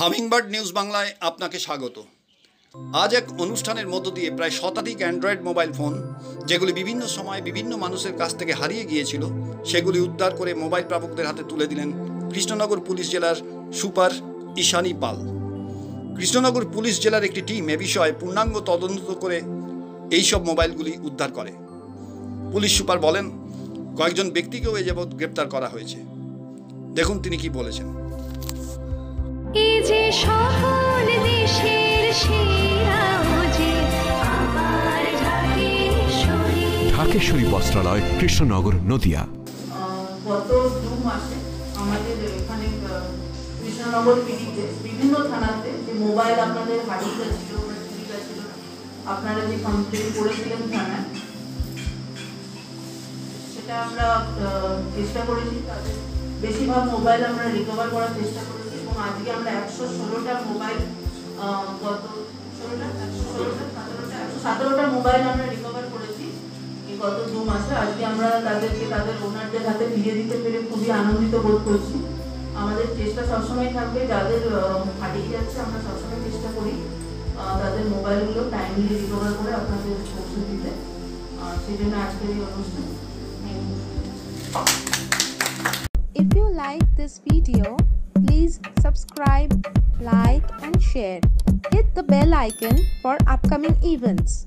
Hummingbird news বাংলায় আপনাকে স্বাগত। আজ এক অনুষ্ঠানের মধ্য দিয়ে প্রায় শতাধিক অ্যান্ড্রয়েড মোবাইল ফোন যেগুলি বিভিন্ন সময় বিভিন্ন মানুষের কাছ থেকে হারিয়ে গিয়েছিল, সেগুলি উদ্ধার করে মোবাইল প্রাপকদের হাতে তুলে দিলেন কৃষ্ণনগর পুলিশ জেলার সুপার ঈশানী পাল। কৃষ্ণনগর পুলিশ জেলার একটি টিম এ বিষয়ে পূর্ণাঙ্গ তদন্ত করে এইসব মোবাইলগুলি উদ্ধার করে। পুলিশ সুপার বলেন, কয়েকজন ব্যক্তিকেও এ যাবৎ গ্রেপ্তার করা হয়েছে। দেখুন তিনি কি বলেছেন। সকল দেশের সেরা ও যে আমার ঢাকেশ্বরী ঢাকেশ্বরী বস্ত্রালয় কৃষ্ণনগর নদিয়া। গত দু মাসে আমাদের এখানে কৃষ্ণনগর পিডিতে বিভিন্ন থানাতে যে মোবাইল আপনাদের হারিয়ে আপনারা যে কমপ্লেন করেছিলেন থানায় সেটা আমরা চেষ্টা করেছি তাদের বেশিরভাগ মোবাইল আমরা রিকভার করার চেষ্টা করেছি। আজকে আমরা একশো ষোলোটা মোবাইল গত ষোলোটা ষোলোটা সতেরোটা মোবাইল আমরা রিকভার করেছি এই গত দু মাসে। আজকে আমরা তাদেরকে তাদের ওনারদের হাতে ফিরিয়ে দিতে পেরে খুবই আনন্দিত বোধ করছি। আমাদের চেষ্টা সবসময় থাকবে যাদের হারিয়ে যাচ্ছে আমরা সবসময় চেষ্টা করি তাদের মোবাইলগুলো টাইমলি রিকভার করে আপনাদের পৌঁছে দিতে। সেই জন্য আজকের এই অনুষ্ঠান. If you like this video, please subscribe, like and share. Hit the bell icon for upcoming events.